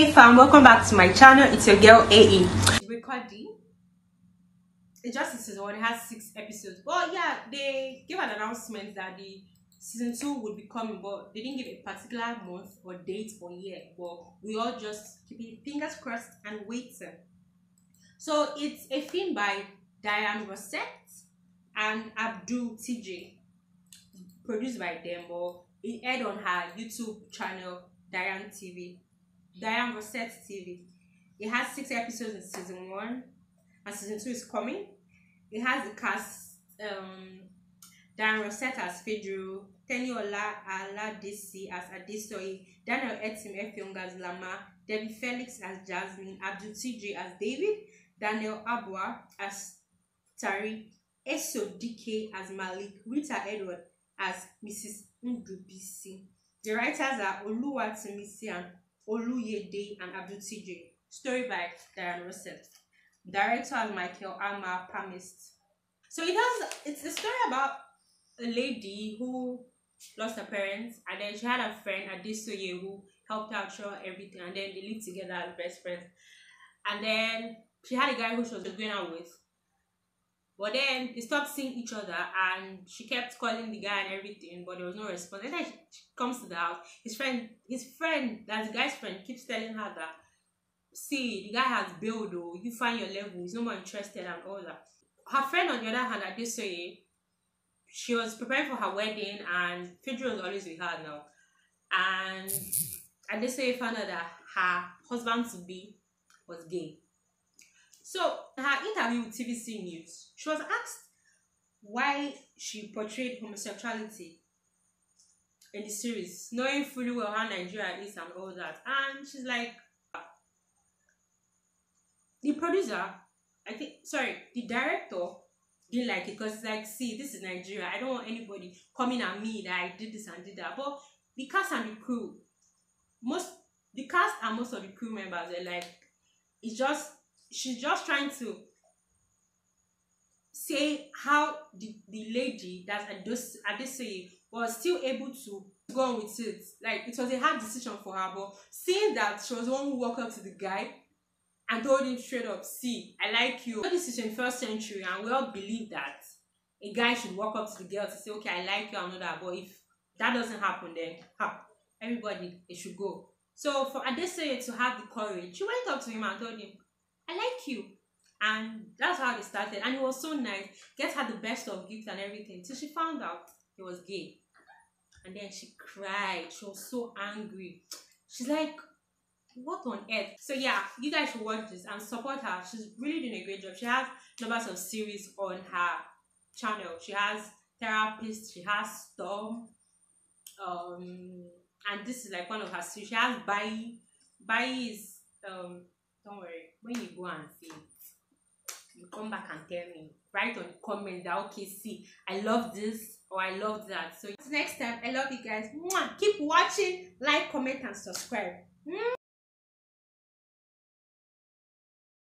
Hey fam, welcome back to my channel. It's your girl AE. Recording. It's just the season one. It has six episodes. Well, yeah, they gave an announcement that the season two would be coming, but they didn't give a particular month or date or year. But we all just keep fingers crossed and waiting. So it's a film by Diane Russet and Abdul TJ, produced by them, or it aired on her YouTube channel Diane TV. Diane Rosette TV. It has six episodes in season one, and season two is coming. It has the cast um Diane Rosette as Pedro, Teniola Aladesi as Adesoye, Daniel Etim Effiong as Lama, Debbie Felix as Jasmine, Abdul TJ as David, Daniel Abwa as Tari, Eso DK as Malik, Rita Edward as Mrs. Ndubisi. The writers are Oluwatimisi and Oluyede and Abdul TJ. Story by Diane Russet. Director Michael Alma Pamist. So it has it's a story about a lady who lost her parents and then she had a friend Adesoye who helped her show everything and then they lived together as best friends. And then she had a guy who she was going out with. But then they stopped seeing each other and she kept calling the guy and everything, but there was no response. And then she, she comes to the house. His friend, his friend, that's the guy's friend, keeps telling her that, see, the guy has bailed though, you find your level, he's no more interested and all that. Her friend on the other hand, Adesoye, she was preparing for her wedding and Pedro was always with her now. And Adesoye found out that her husband to be was gay. So, her interview with TVC News, she was asked why she portrayed homosexuality in the series, knowing fully well how Nigeria is and all that. And she's like, the producer, I think, sorry, the director didn't like it because like, see, this is Nigeria. I don't want anybody coming at me that I did this and did that. But the cast and the crew, most, the cast and most of the crew members, they're like, it's just she's just trying to say how the, the lady that Adesoye was still able to go on with it. Like it was a hard decision for her, but seeing that she was the one who walked up to the guy and told him straight up, see, I like you. This is in first century and we all believe that a guy should walk up to the girl to say, okay, I like you and all that. But if that doesn't happen, then ha, everybody, it should go. So for Adesoye to have the courage, she went up to him and told him, I like you. And that's how it started. And it was so nice. Get her the best of gifts and everything. Till she found out he was gay. And then she cried. She was so angry. She's like, what on earth? So yeah, you guys should watch this and support her. She's really doing a great job. She has numbers of series on her channel. She has therapist, she has storm. Um and this is like one of her series. She has Bai. Bai is um don't worry. When you go and see it you come back and tell me. Write on the comment that okay see i love this or i love that. So next time i love you guys. Mwah! keep watching like comment and subscribe